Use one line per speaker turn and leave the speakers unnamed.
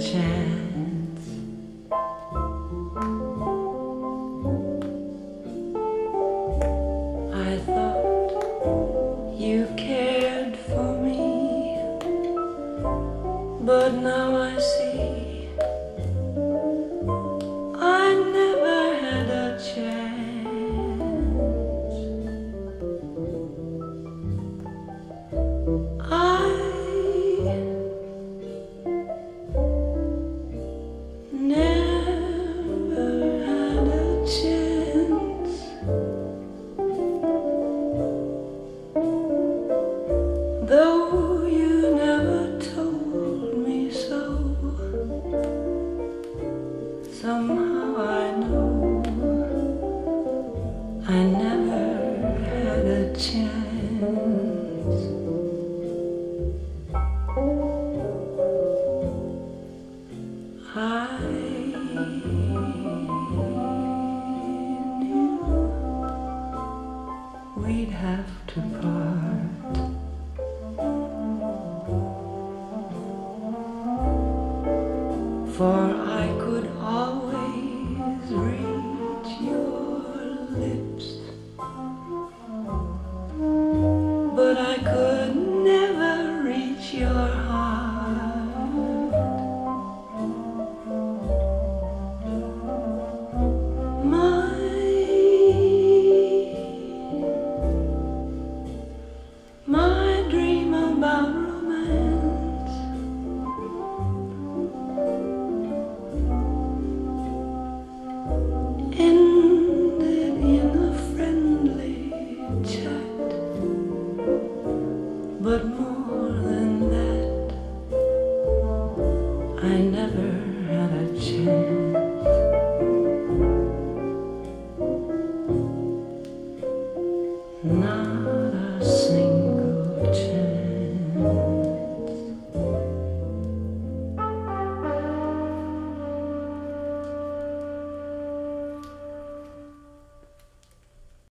chance. Though you never told me so, somehow I know I never had a chance. I knew we'd have to part. For I could always reach now.